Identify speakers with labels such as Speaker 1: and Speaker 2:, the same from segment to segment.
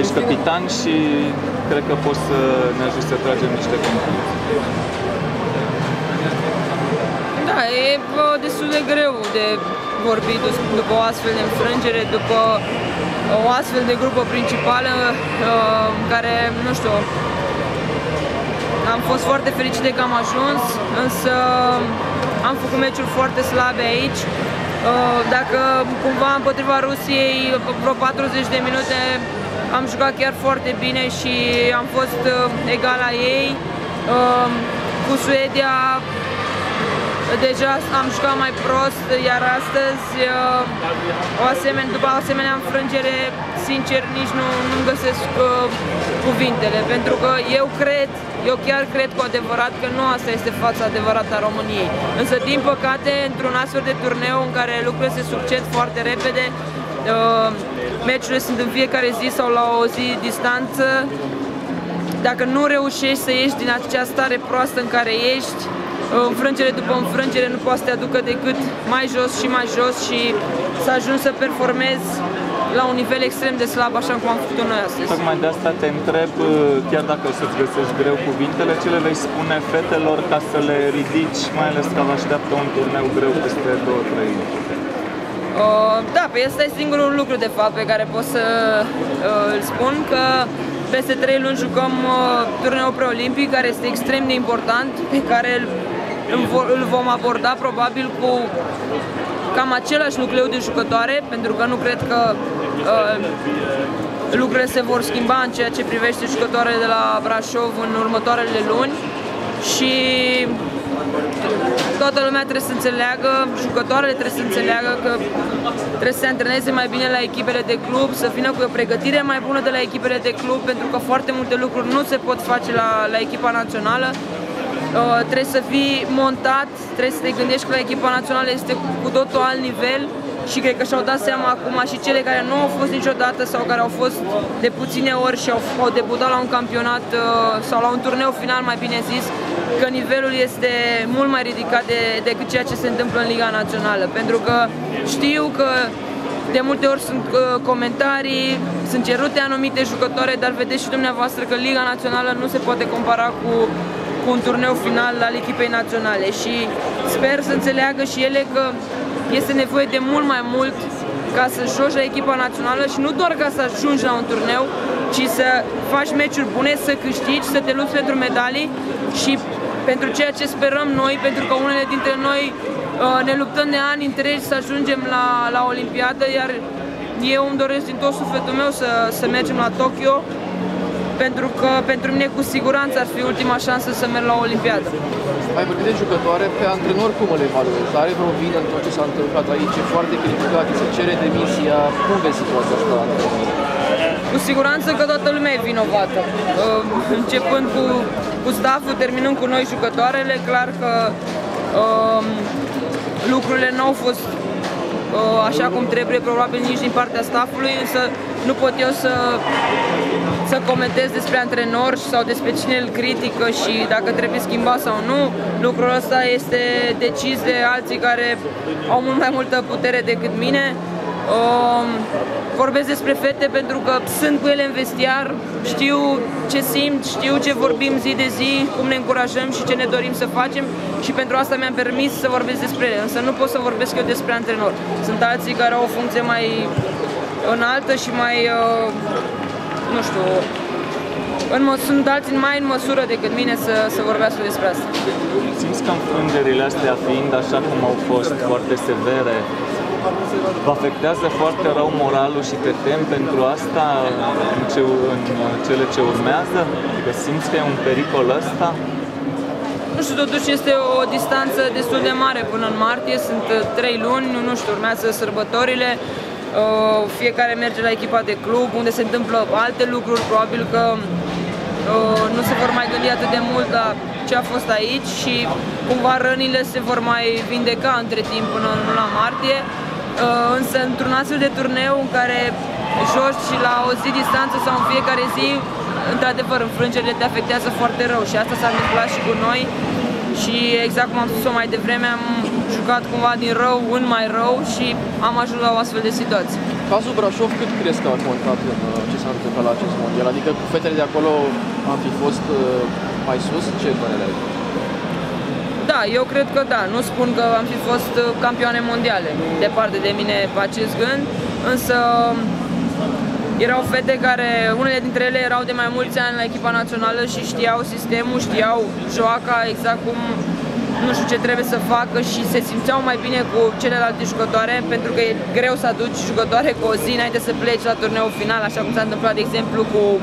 Speaker 1: ești capitan și cred că poți să ne ajut să tragem niște concluzii.
Speaker 2: Da, e destul de greu de vorbit după o astfel de înfrângere, după o astfel de grupă principală uh, în care, nu știu, am fost foarte fericit de că am ajuns, însă am făcut meciuri foarte slabe aici. Uh, dacă cumva împotriva Rusiei vreo 40 de minute am jucat chiar foarte bine și am fost uh, egal la ei. Cu Suedia deja am jucat mai prost, iar astăzi, uh, o asemenea, după o asemenea înfrângere, sincer, nici nu, nu găsesc uh, cuvintele, pentru că eu cred, eu chiar cred cu adevărat că nu asta este fața adevărată a României. Însă, din păcate, într-un astfel de turneu în care lucrurile se succed foarte repede, uh, meciurile sunt în fiecare zi sau la o zi distanță, dacă nu reușești să ieși din acea stare proastă în care ești, înfrângere după înfrângere nu poate să te aducă decât mai jos și mai jos și să ajungi să performezi la un nivel extrem de slab, așa cum am făcut noi astăzi.
Speaker 1: Tocmai de asta te întreb, chiar dacă o să-ți găsești greu cuvintele, ce le vei spune fetelor ca să le ridici, mai ales că vă așteaptă un turneu greu peste două, trei
Speaker 2: Uh, da, pe asta e singurul lucru de fapt pe care pot să uh, îl spun că peste 3 luni jucăm uh, turneul preolimpic care este extrem de important, pe care îl vom aborda probabil cu cam același nucleu de jucătoare, pentru că nu cred că uh, lucrurile se vor schimba în ceea ce privește jucătoarele de la Brașov în următoarele luni. Și toată lumea trebuie să înțeleagă, jucătoarele trebuie să înțeleagă că trebuie să se antreneze mai bine la echipele de club, să vină cu o pregătire mai bună de la echipele de club, pentru că foarte multe lucruri nu se pot face la, la echipa națională. Uh, trebuie să fii montat, trebuie să te gândești că la echipa națională este cu totul alt nivel și cred că și-au dat seama acum și cele care nu au fost niciodată sau care au fost de puține ori și au, au debutat la un campionat uh, sau la un turneu final, mai bine zis, că nivelul este mult mai ridicat de, decât ceea ce se întâmplă în Liga Națională. Pentru că știu că de multe ori sunt uh, comentarii, sunt cerute anumite jucătoare, dar vedeți și dumneavoastră că Liga Națională nu se poate compara cu, cu un turneu final al echipei naționale și sper să înțeleagă și ele că este nevoie de mult mai mult ca să joci la echipa națională și nu doar ca să ajungi la un turneu, ci să faci meciuri bune, să câștigi, să te lupți pentru medalii și pentru ceea ce sperăm noi, pentru că unele dintre noi uh, ne luptăm de ani întregi să ajungem la, la Olimpiadă, iar eu îmi doresc din tot sufletul meu să, să mergem la Tokyo, pentru că pentru mine cu siguranță ar fi ultima șansă să merg la Olimpiadă.
Speaker 3: Ai vorbit de jucătoare, pe antrenor cum îl evaluezi? Are vreo vină în tot ce s-a întâmplat aici? E foarte criticat, se cere demisia. Cum vezi situația asta
Speaker 2: Cu siguranță că toată lumea e vinovată. Uh, începând cu, cu stafful, terminând cu noi jucătoarele, clar că um, lucrurile nu au fost uh, așa cum trebuie, probabil nici din partea staffului, însă nu pot eu să să comentez despre antrenor sau despre cine îl critică și dacă trebuie schimbat sau nu. Lucrul ăsta este decis de alții care au mult mai multă putere decât mine. Um, vorbesc despre fete pentru că sunt cu ele în vestiar, știu ce simt, știu ce vorbim zi de zi, cum ne încurajăm și ce ne dorim să facem și pentru asta mi-am permis să vorbesc despre ele, însă nu pot să vorbesc eu despre antrenor. Sunt alții care au o funcție mai înaltă și mai uh, nu știu, în sunt alții mai în măsură decât mine să, să vorbească despre asta.
Speaker 1: Simți că înfrângerile astea fiind așa cum au fost foarte severe, vă afectează foarte rău moralul și te tem pentru asta în, ce, în cele ce urmează? Adică simți că e un pericol ăsta?
Speaker 2: Nu știu, totuși este o distanță destul de mare până în martie, sunt trei luni, nu știu, urmează sărbătorile, Uh, fiecare merge la echipa de club, unde se întâmplă alte lucruri, probabil că uh, nu se vor mai gândi atât de mult la ce a fost aici și cumva rănile se vor mai vindeca între timp până la martie. Uh, însă într-un astfel de turneu în care joci și la o zi distanță sau în fiecare zi, într-adevăr, înfrângerile te afectează foarte rău și asta s-a întâmplat și cu noi. și exact cum am spus-o mai devreme, am jucat cumva din rău în mai rău și am ajuns la o astfel de situație.
Speaker 3: Cazul Brașov cât crezi că a contat în uh, ce s-a întâmplat la acest mondial? Adică cu fetele de acolo am fi fost uh, mai sus? Ce părere ai?
Speaker 2: Da, eu cred că da. Nu spun că am fi fost uh, campioane mondiale. Departe de mine acest gând, însă erau fete care, unele dintre ele erau de mai mulți ani la echipa națională și știau sistemul, știau joaca exact cum nu știu ce trebuie să facă și se simțeau mai bine cu celelalte jucătoare pentru că e greu să aduci jucătoare cu o zi înainte să pleci la turneul final, așa cum s-a întâmplat de exemplu cu uh,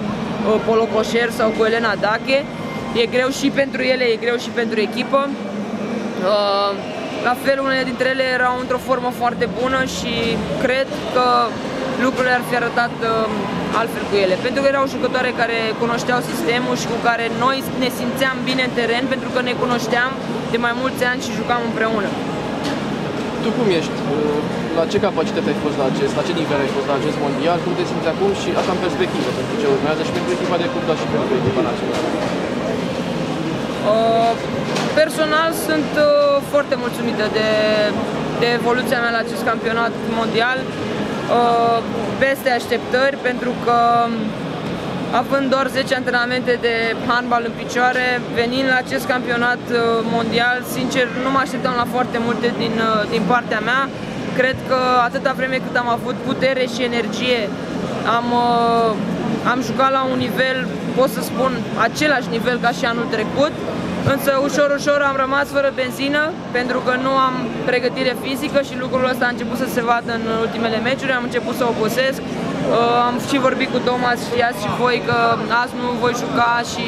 Speaker 2: Polo Coșer sau cu Elena Dache. E greu și pentru ele, e greu și pentru echipă. Uh, la fel, unele dintre ele erau într-o formă foarte bună și cred că lucrurile ar fi arătat uh, altfel cu ele. Pentru că erau jucătoare care cunoșteau sistemul și cu care noi ne simțeam bine în teren pentru că ne cunoșteam de mai mulți ani și jucam împreună.
Speaker 3: Tu cum ești? Uh, la ce capacitate ai fost la acest, la ce nivel ai fost la acest mondial? Cum te simți acum și asta în perspectivă pentru ce urmează și pentru echipa de cup, dar și pentru echipa națională?
Speaker 2: Uh, personal sunt uh, foarte mulțumită de, de evoluția mea la acest campionat mondial, uh, peste așteptări, pentru că având doar 10 antrenamente de handbal în picioare, venind la acest campionat mondial, sincer, nu mă așteptam la foarte multe din, din partea mea. Cred că atâta vreme cât am avut putere și energie, am, am jucat la un nivel, pot să spun, același nivel ca și anul trecut. Însă ușor, ușor am rămas fără benzină pentru că nu am pregătire fizică și lucrul ăsta a început să se vadă în ultimele meciuri, am început să obosesc. Uh, am și vorbit cu Thomas, știați și voi că azi nu voi juca și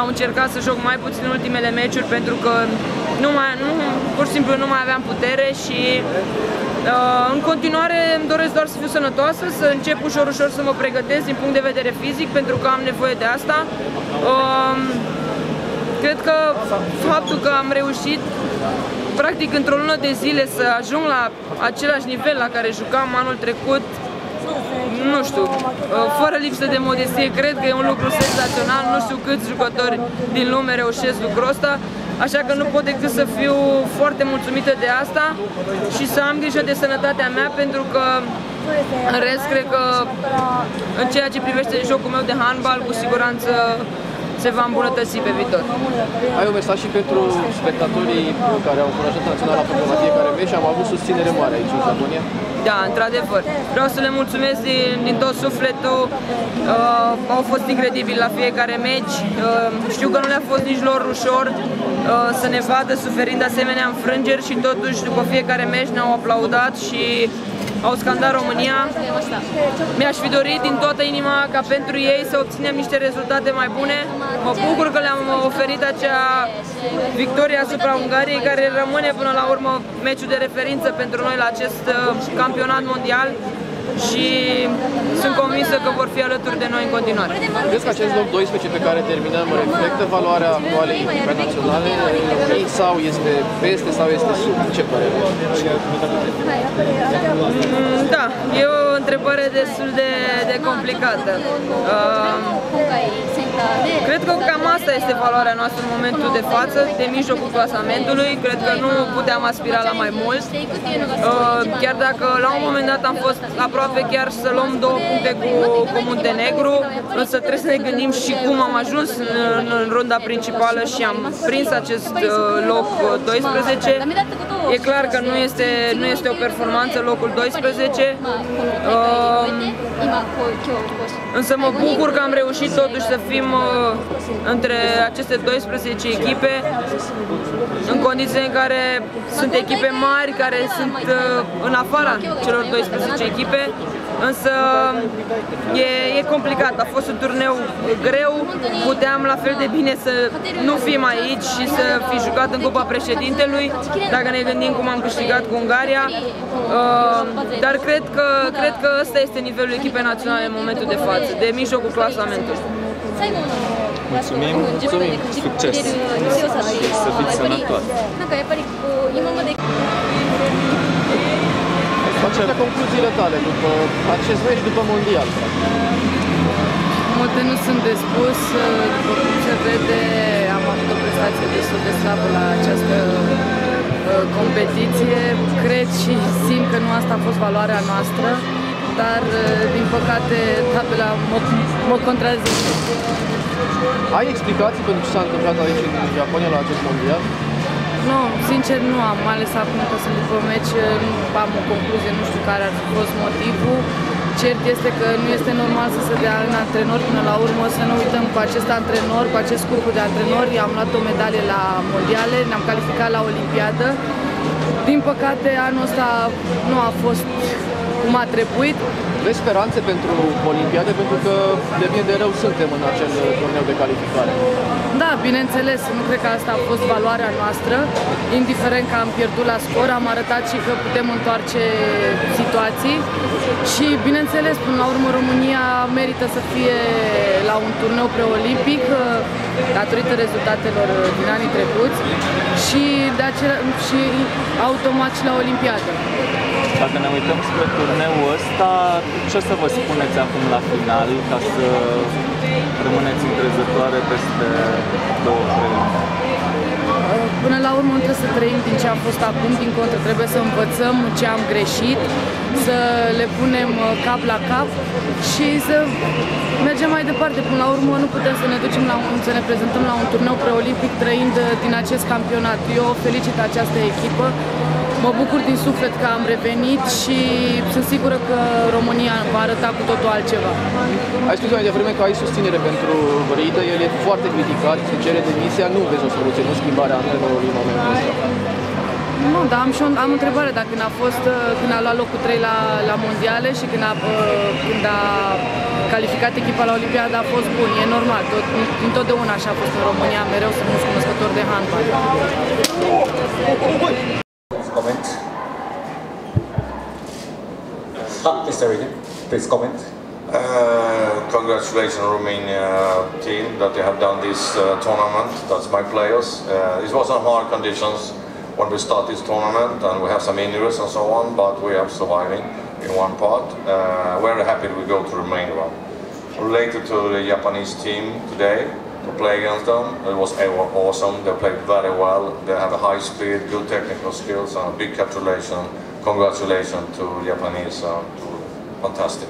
Speaker 2: am încercat să joc mai puțin în ultimele meciuri pentru că nu mai, nu, pur și simplu nu mai aveam putere și uh, în continuare îmi doresc doar să fiu sănătoasă, să încep ușor, ușor să mă pregătesc din punct de vedere fizic pentru că am nevoie de asta. Uh, Cred că faptul că am reușit practic într-o lună de zile să ajung la același nivel la care jucam anul trecut, nu știu, fără lipsă de modestie, cred că e un lucru senzațional, nu știu câți jucători din lume reușesc lucrul ăsta, așa că nu pot decât să fiu foarte mulțumită de asta și să am grijă de sănătatea mea pentru că în rest cred că în ceea ce privește jocul meu de handbal, cu siguranță se va îmbunătăți pe viitor.
Speaker 3: Ai un mesaj și pentru spectatorii care au încurajat naționala pentru la fiecare meci și am avut susținere mare aici în Japonia?
Speaker 2: Da, într-adevăr. Vreau să le mulțumesc din, din tot sufletul. Uh, au fost incredibili la fiecare meci. Uh, știu că nu le-a fost nici lor ușor uh, să ne vadă suferind asemenea înfrângeri și totuși după fiecare meci ne-au aplaudat și au scandat România. Mi-aș fi dorit din toată inima ca pentru ei să obținem niște rezultate mai bune. Mă bucur că le-am oferit acea victorie asupra Ungariei, care rămâne până la urmă meciul de referință pentru noi la acest uh, campionat mondial și sunt convinsă că vor fi alături de noi în continuare.
Speaker 3: Crezi că acest loc 12 pe care terminăm reflectă valoarea actualei echipe naționale sau este peste sau este sub? Ce părere?
Speaker 2: Mm, da, e o întrebare destul de, de complicată. Uh, cred că cam asta este valoarea noastră în momentul de față, de mijlocul clasamentului. Cred că nu puteam aspira la mai mult. Uh, chiar dacă la un moment dat am fost aproape chiar să luăm două puncte cu, cu Muntenegru, însă trebuie să ne gândim și cum am ajuns în, în runda principală și am prins acest uh, loc 12. E clar că nu este, nu este o performanță locul 12. Uh, însă mă bucur că am reușit totuși să fim uh, între aceste 12 echipe în condiții în care sunt echipe mari care sunt uh, în afara celor 12 echipe însă e, e complicat, a fost un turneu greu, puteam la fel de bine să nu fim aici și să fi jucat în Cupa Președintelui, dacă ne gândim cum am câștigat cu Ungaria, uh, dar cred că, cred că ăsta este nivelul echipei naționale în momentul de față, de mijlocul clasamentului.
Speaker 1: Mulțumim, mulțumim, succes. Și să fiți sănătoși.
Speaker 3: Face concluziile tale după acest meci, după mondial.
Speaker 2: Multe nu sunt de spus, după cum se vede, am avut o prestație
Speaker 4: prestație destul de slabă la această uh, competiție. Cred și simt că nu asta a fost valoarea noastră, dar uh, din păcate tabela mă, mă contrazice.
Speaker 3: Ai explicații pentru ce s-a întâmplat aici în Japonia la acest mondial?
Speaker 4: Nu, sincer nu am, mai ales acum că sunt după meci, nu am o concluzie, nu știu care ar fi fost motivul. Cert este că nu este normal să se dea în antrenor până la urmă, să nu uităm cu acest antrenor, cu acest grup de antrenori, am luat o medalie la mondiale, ne-am calificat la Olimpiadă. Din păcate, anul ăsta nu a fost cum a trebuit.
Speaker 3: Vezi speranțe pentru Olimpiade pentru că de bine de rău suntem în acel turneu de calificare.
Speaker 4: Da, bineînțeles, nu cred că asta a fost valoarea noastră. Indiferent că am pierdut la scor, am arătat și că putem întoarce situații. Și bineînțeles, până la urmă, România merită să fie la un turneu preolimpic datorită rezultatelor din anii trecuți și, de acela, și automat și la Olimpiadă.
Speaker 1: Dacă ne uităm spre turneul ăsta, ce o să vă spuneți acum la final ca să rămâneți încrezătoare peste două, trei luni?
Speaker 4: Până la urmă nu trebuie să trăim din ce a fost acum, din contră trebuie să învățăm ce am greșit, să le punem uh, cap la cap și să mergem mai departe. Până la urmă nu putem să ne ducem la un, să ne prezentăm la un turneu preolimpic trăind uh, din acest campionat. Eu felicit această echipă Mă bucur din suflet că am revenit și sunt sigură că România va arăta cu totul altceva.
Speaker 3: Ai spus mai devreme că ai susținere pentru Rida, el e foarte criticat, se cere demisia, nu vezi o soluție, nu schimbarea antrenorului în momentul ăsta.
Speaker 4: Nu, dar am și o, am o întrebare, dacă când a fost, când a luat locul 3 la, la mondiale și când a, când a calificat echipa la Olimpiada a fost bun, e normal, tot, întotdeauna așa a fost în România, mereu sunt cunoscători de handbal.
Speaker 5: Comment? Ah, Mr. Regan, please comment.
Speaker 6: Uh, congratulations Romania team that they have done this uh, tournament. That's my players. Uh, it was on hard conditions when we start this tournament and we have some injuries and so on, but we are surviving in one part. Uh, very happy we go to round. Related to the Japanese team today, to play against them. It was awesome. They played very well. They have a high speed, good technical skills, and a big congratulations, congratulations to Japanese. Uh, to fantastic.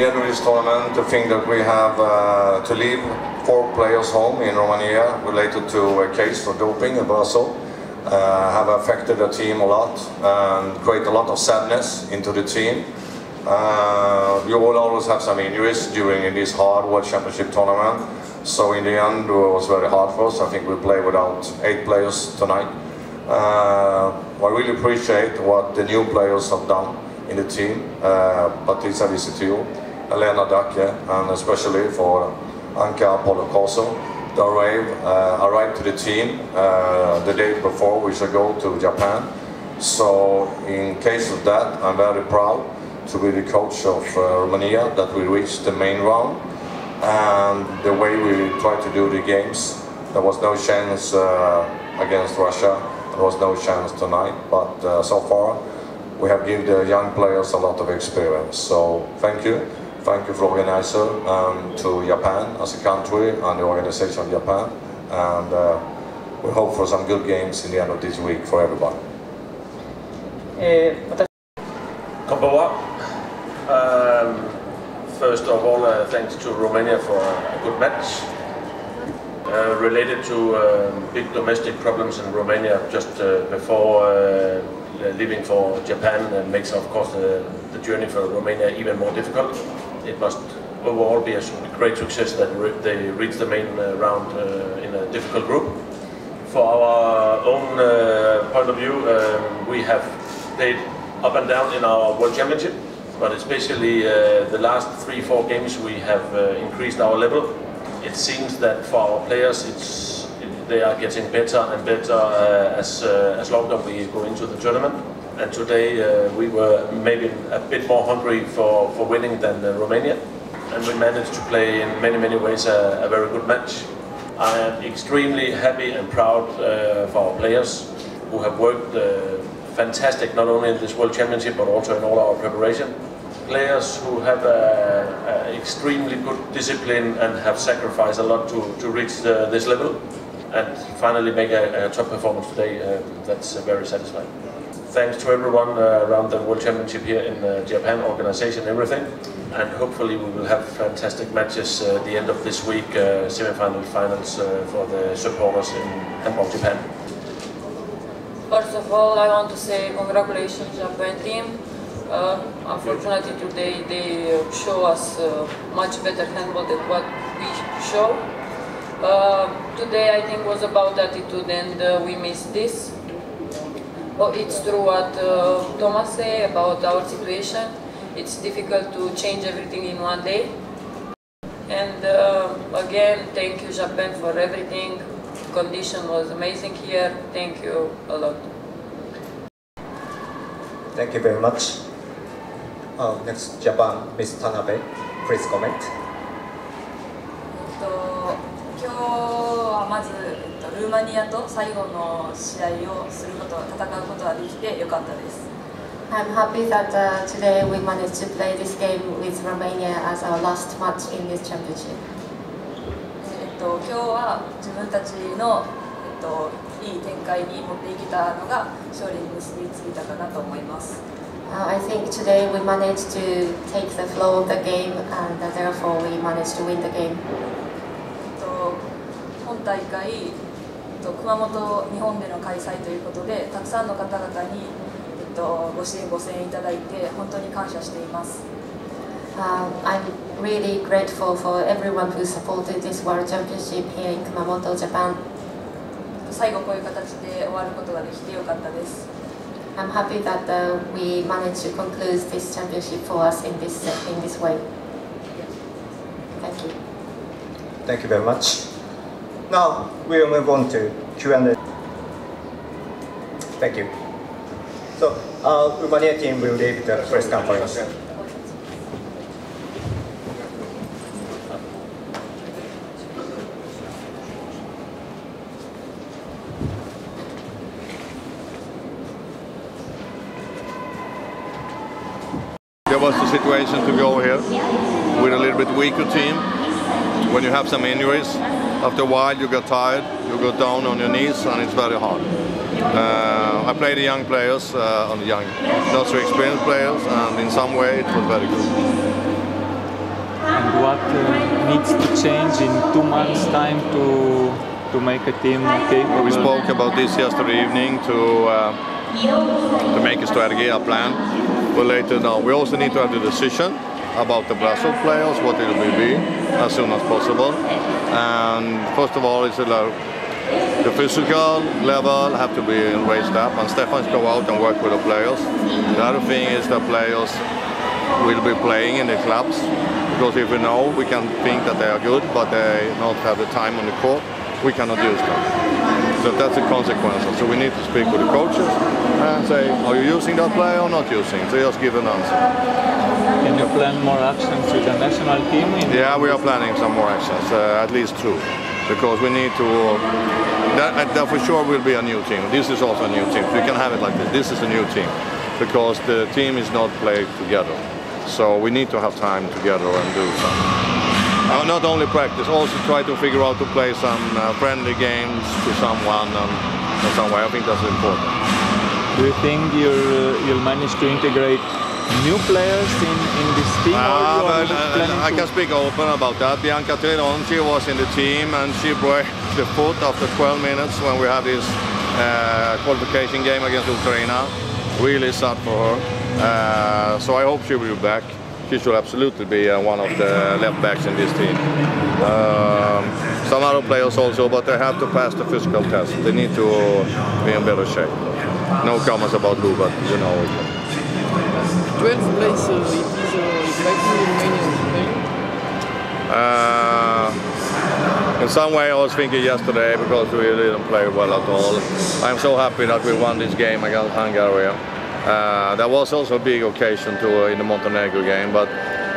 Speaker 6: Of this tournament, the thing that we have uh, to leave four players home in Romania related to a case for doping in Brașov uh, have affected the team a lot and create a lot of sadness into the team. Uh, you will always have some injuries during this hard World Championship tournament. So in the end, it was very hard for us. I think we played without eight players tonight. Uh, I really appreciate what the new players have done in the team. Uh, Patricia Vizitiu, Elena Dache, and especially for Anca Polocoșer. They arrived, uh, arrived to the team uh, the day before we should go to Japan. So in case of that, I'm very proud to be the coach of uh, Romania that we reached the main round. And the way we tried to do the games there was no chance uh, against Russia. There was no chance tonight but uh, so far we have given the young players a lot of experience. So thank you. Thank you for organizer and to Japan as a country and the organization of Japan. And uh, we hope for some good games in the end of this week for everybody.
Speaker 7: Eh, Konbanwa. Um, first of all, uh, thanks to Romania for a good match. Uh, related to um, big domestic problems in Romania just uh, before uh, leaving for Japan makes of course the, the, journey for Romania even more difficult. It must overall be a great success that re they reach the main uh, round uh, in a difficult group. For our own point of view, um, we have played up and down in our World Championship but especially uh, the last three, four games we have uh, increased our level. It seems that for our players it's, it, they are getting better and better uh, as, uh, as we go into the tournament. And today uh, we were maybe a bit more hungry for, for winning than uh, Romania. And we managed to play in many, many ways a, a very good match. I am extremely happy and proud for our players who have worked fantastic, not only in this World Championship, but also in all our preparation. Players who have a, a extremely good discipline and have sacrificed a lot to, to reach the, this level and finally make a, a top performance today. Uh, that's uh, very satisfying. Thanks to everyone uh, around the World Championship here in the Japan organization, everything, and hopefully we will have fantastic matches uh, at the end of this week, uh, semi-final, finals uh, for the supporters in Hamburg, Japan.
Speaker 2: First of all, I want to say congratulations Japan team. Uh, unfortunately today they show us uh, much better handball than what we show. Uh, today I think was about attitude and uh, we missed this. Oh, it's true what uh, Tomas said about our situation. It's difficult to change everything in one day. And uh, again, thank you Japan for everything. The condition was amazing here. Thank you a lot.
Speaker 5: Thank you very much. Uh, next, Japan, Ms. Tanabe, please comment.
Speaker 8: えっと今日はまず、えっと、ルーマニアと最後の試合をすること戦うことができてよかったです
Speaker 9: I'm happy that uh, today we managed to play this game with Romania as our last match in this championship.
Speaker 8: えっと、今日は自分たちの、えっと、いい展開に持っていけたのが勝利に結びついたかなと思います
Speaker 9: Uh, I think today we managed to take the flow of the game and uh, therefore we managed to win the game.
Speaker 8: えっと本大会、えっと、熊本日本での開催ということでたくさんの方々に、えっと、ご支援ご声援いただいて本当に感謝しています
Speaker 9: Um, I'm really grateful for everyone who supported this World Championship here in Kumamoto, Japan.
Speaker 8: 最後こういう形で終わることができてよかったです
Speaker 9: I'm happy that uh, we managed to conclude this championship for us in this in this way. Thank you.
Speaker 5: Thank you very much. Now, we'll move on to Q&A. Thank you. So, uh, Romania team will leave the press conference.
Speaker 6: There was the situation to go here with a little bit weaker team. When you have some injuries, after a while you get tired, you go down on your knees and it's very hard. Uh, I played the young players, uh, on the young, not so experienced players, and in some way it was very good.
Speaker 1: And what uh, needs to change in two months' time to to make a team capable?
Speaker 6: We spoke about this yesterday evening to uh, to make a strategy, a plan. But later on, we also need to have the decision about the Brașov players, what it will be, as soon as possible. And first of all, it's a the physical level have to be raised up, and Stefan's go out and work with the players. The other thing is the players will be playing in the clubs, because if we know, we can think that they are good, but they don't have the time on the court, we cannot use them. So that's the consequence. So we need to speak with the coaches and say, are you using that player or not using? So just give an answer.
Speaker 1: Can you plan more actions with the national team?
Speaker 6: Yeah, we are planning some more actions, uh, at least two, because we need to. That, that for sure will be a new team. This is also a new team. We can have it like this. This is a new team, because the team is not played together. So we need to have time together and do some. Uh, not only practice, also try to figure out to play some uh, friendly games to someone and, and some way. I think that's important.
Speaker 1: Do you think you'll, uh, you'll manage to integrate new players in, in this team? or
Speaker 6: Ah,
Speaker 1: are
Speaker 6: but, uh, I can speak open about that. Bianca Tiron, she was in the team and she broke the foot after 12 minutes when we had this uh, qualification game against Ukraine. Really sad for her. Uh, so I hope she will be back. She should absolutely be uh, one of the left backs in this team. Um, some other players also, but they have to pass the physical test. They need to be in better shape. No comments about Lou, but you know.
Speaker 3: 12th place, uh, it is uh, reflecting Romanian playing.
Speaker 6: Uh, in some way, I was thinking yesterday because we didn't play well at all. I'm so happy that we won this game against Hungary. Uh, that was also a big occasion to uh, in the Montenegro game, but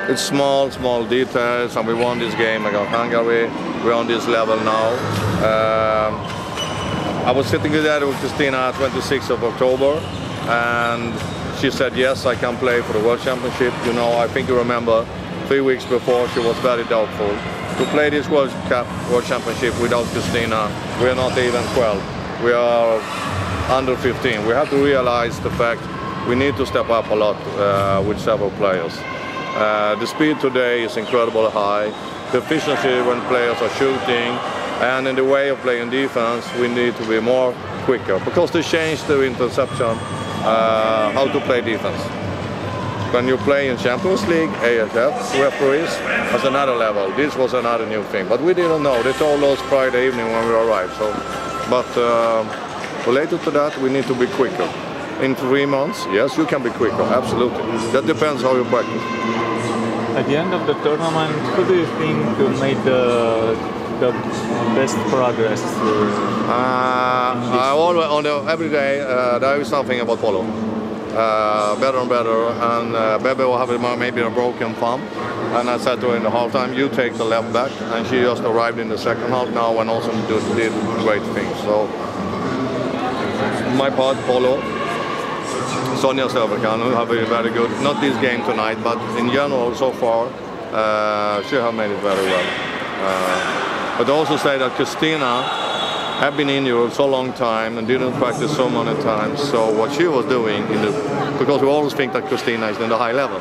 Speaker 6: it's small, small details, and we won this game against Hungary. We're on this level now. Um, I was sitting there with Cristina 26th of October, and she said, yes, I can play for the World Championship. You know, I think you remember three weeks before she was very doubtful. To play this World Cup, World Championship without Cristina, we're not even 12. We are under 15. We have to realize the fact we need to step up a lot uh, with several players. Uh, the speed today is incredibly high. The efficiency when players are shooting, and in the way of playing defense, we need to be more quicker because they changed the interception, uh, how to play defense. When you play in Champions League, EHF, referees, was another level. This was another new thing, but we didn't know. They told us Friday evening when we arrived. So, but uh, related to that, we need to be quicker. In three months, yes, you can be quicker, absolutely. That depends how you practice.
Speaker 1: At the end of the tournament, who do you think made the the best progress?
Speaker 6: Uh, I always, on the, every day, uh, there is something about polo. Uh, better and better, and uh, Bebe will have maybe a broken thumb. And I said to her in the half time, you take the left back, and she just arrived in the second half now and also did, did great things. So, my part, polo, Sonja Söverkan, who have been very good. Not this game tonight, but in general so far, uh, she have made it very well. Uh, but also say that Cristina have been in Europe so long time and didn't practice so many times. So what she was doing in the, because we always think that Cristina is in the high level,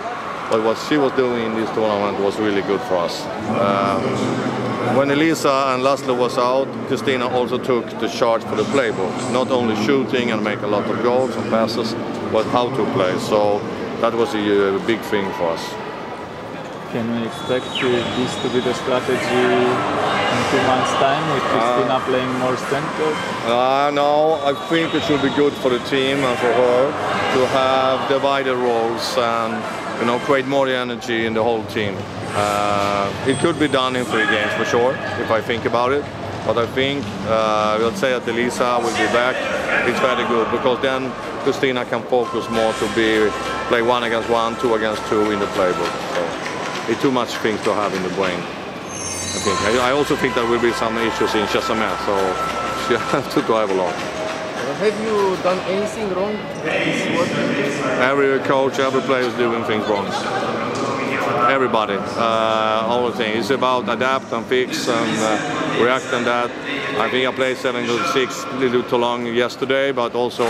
Speaker 6: but what she was doing in this tournament was really good for us. Um, when Elisa and Laszlo was out, Cristina also took the charge for the playbook. Not only shooting and make a lot of goals and passes, but how to play. So that was a, big thing for us.
Speaker 1: Can we expect this to be the strategy in two months' time with Cristina uh, playing more center?
Speaker 6: Uh, no, I think it should be good for the team and for her to have divided roles and you know create more energy in the whole team. Uh, it could be done in three games for sure, if I think about it. But I think, uh, let's say that Elisa will be back, it's very good because then Cristina can focus more to be play one against one, two against two in the playbook. So it's too much things to have in the brain. I think. I also think there will be some issues in Chesamet, so she has to drive a lot.
Speaker 3: Have you done anything wrong?
Speaker 6: Every coach, every player is doing things wrong everybody, uh, all the things. It's about adapt and fix and uh, react on that. I think I played 7 to 6 a little too long yesterday, but also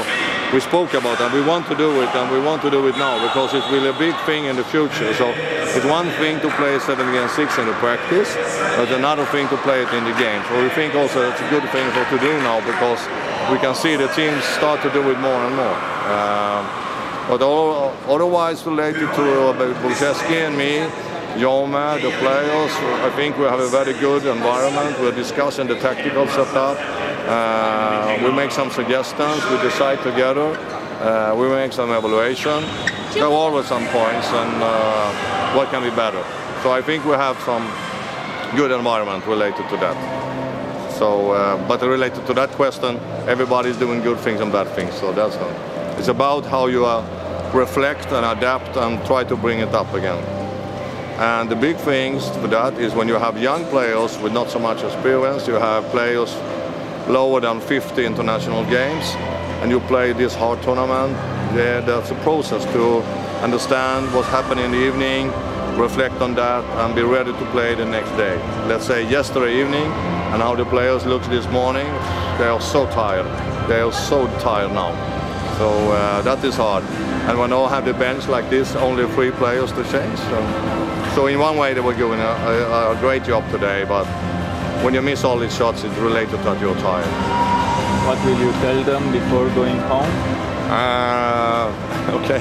Speaker 6: we spoke about that. We want to do it and we want to do it now because it will be a big thing in the future. So it's one thing to play 7 against 6 in the practice, but another thing to play it in the game. So we think also it's a good thing for to do now because we can see the teams start to do it more and more. Um, but all, otherwise related to uh, and me, Joma, the players, I think we have a very good environment. We're discussing the tactical setup. Uh, we make some suggestions, we decide together. Uh, we make some evaluation. There are always some points and uh, what can be better. So I think we have some good environment related to that. So, uh, but related to that question, everybody's doing good things and bad things, so that's not. It's about how you uh, reflect and adapt and try to bring it up again. And the big things for that is when you have young players with not so much experience, you have players lower than 50 international games, and you play this hard tournament, yeah, that's a process to understand what's happening in the evening, reflect on that, and be ready to play the next day. Let's say yesterday evening, and how the players look this morning, they are so tired. They are so tired now. So uh, that is hard. And when all have the bench like this, only three players to change. So, so in one way they were doing a, a, a, great job today, but when you miss all these shots, it's related that you're tired.
Speaker 1: What will you tell them before going home?
Speaker 6: Uh, okay.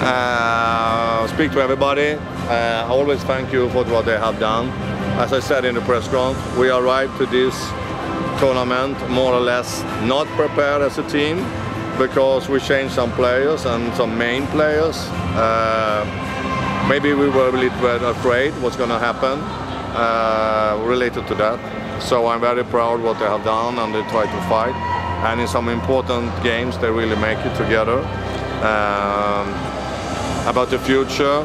Speaker 6: uh, speak to everybody. Uh, always thank you for what they have done. As I said in the press conference, we arrived to this tournament more or less not prepared as a team because we changed some players and some main players. Uh, maybe we were a little bit afraid what's going to happen uh, related to that. So I'm very proud what they have done and they try to fight. And in some important games they really make it together. Um, about the future,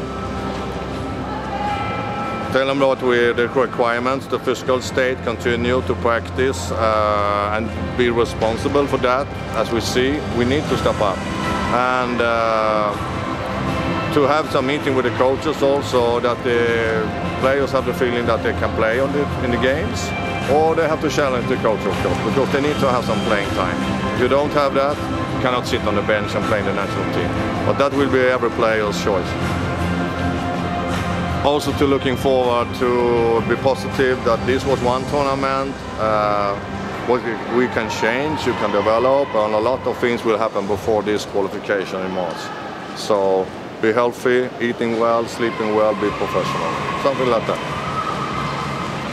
Speaker 6: Tell them what we the requirements, the physical state, continue to practice uh, and be responsible for that. As we see, we need to step up and uh, to have some meeting with the coaches also that the players have the feeling that they can play on the, in the games or they have to challenge the coach of course because they need to have some playing time. If you don't have that, you cannot sit on the bench and play in the national team. But that will be every player's choice also to looking forward to be positive that this was one tournament. Uh, what we can change, you can develop, and a lot of things will happen before this qualification in March. So be healthy, eating well, sleeping well, be professional, something like that.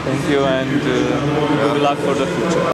Speaker 1: Thank you and uh, good luck for the future.